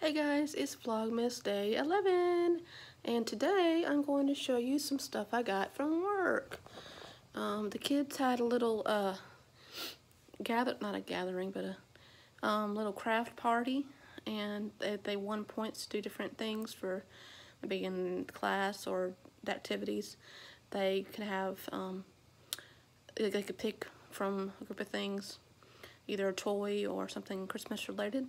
Hey guys, it's Vlogmas Day 11 and today I'm going to show you some stuff I got from work. Um, the kids had a little uh, gather, not a gathering, but a um, little craft party and they, they won points to do different things for maybe in class or activities. They could have, um, they could pick from a group of things, either a toy or something Christmas related.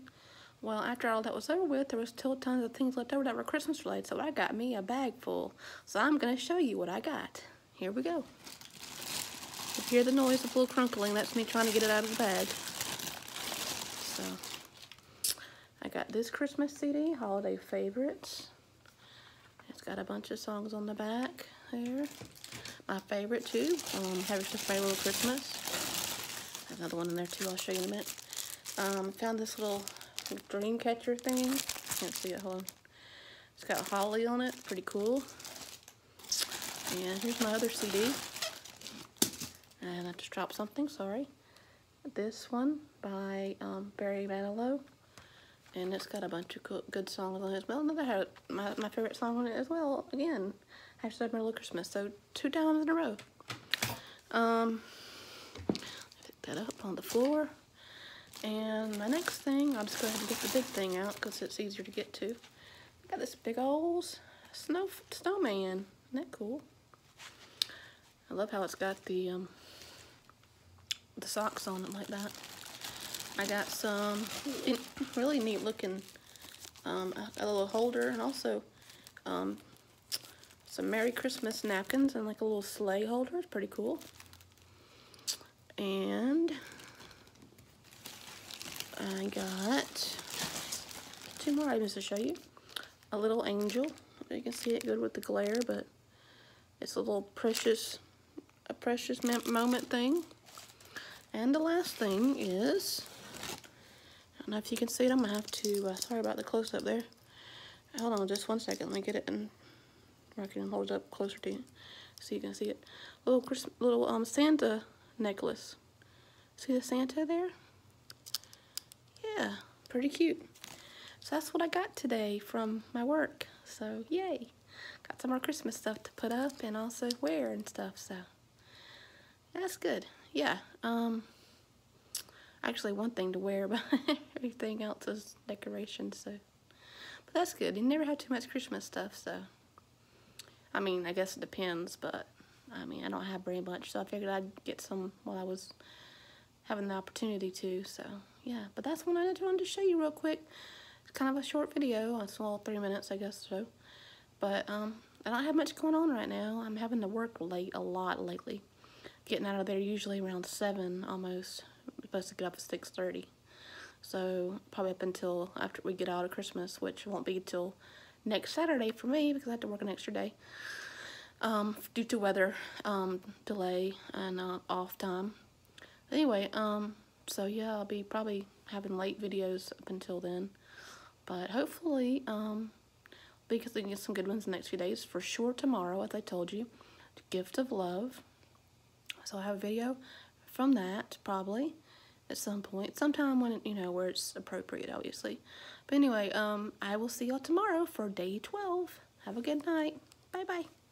Well, after all that was over with, there was still tons of things left over that were Christmas related, so I got me a bag full. So I'm going to show you what I got. Here we go. If you hear the noise of a little crunkling, that's me trying to get it out of the bag. So, I got this Christmas CD, Holiday Favorites. It's got a bunch of songs on the back there. My favorite too, um, Have Yourself a Merry Little Christmas. Another one in there too, I'll show you in a minute. Um, found this little dream catcher thing. Can't see it, hold on. It's got holly on it, pretty cool. And here's my other CD. And I just dropped something, sorry. This one by um, Barry Manilow. And it's got a bunch of good songs on it as well. Another my, my favorite song on it as well. Again, Hashtag Merry Christmas. So two times in a row. Um, pick that up on the floor. And my next thing, I'll just go ahead and get the big thing out because it's easier to get to. I got this big old snow snowman. Isn't that cool? I love how it's got the um, the socks on it like that. I got some really neat looking um, a, little holder and also um, some Merry Christmas napkins and like a little sleigh holder. It's pretty cool. And I got two more items to show you. A little angel. You can see it good with the glare, but it's a little precious, a precious moment thing. And the last thing is, I don't know if you can see it. I'm gonna have to. Uh, sorry about the close up there. Hold on, just one second. Let me get it and I can hold it up closer to you so you can see it. Little little um Santa necklace. See the Santa there? Yeah, pretty cute. So that's what I got today from my work. So yay. Got some more Christmas stuff to put up and also wear and stuff. So that's good. Yeah. Um. Actually, one thing to wear, but everything else is decoration. So, but that's good. You never have too much Christmas stuff. So, I mean, I guess it depends, but I mean, I don't have very much, so I figured I'd get some while I was having the opportunity to. So yeah, but that's one I just wanted to show you real quick. It's kind of a short video. It's all three minutes, I guess so. But um, I don't have much going on right now. I'm having to work late a lot lately. Getting out of there usually around 7 almost. I'm supposed to get up at 6.30. So probably up until after we get out of Christmas, which won't be until next Saturday for me because I have to work an extra day. Um, due to weather um, delay and uh, off time. Anyway, um, so yeah, I'll be probably having late videos up until then. But hopefully, um, because we can get some good ones in the next few days. For sure tomorrow, as I told you, Gift of Love. So I'll have a video from that, probably, at some point. Sometime when, you know, where it's appropriate, obviously. But anyway, um, I will see y'all tomorrow for day 12. Have a good night. Bye-bye.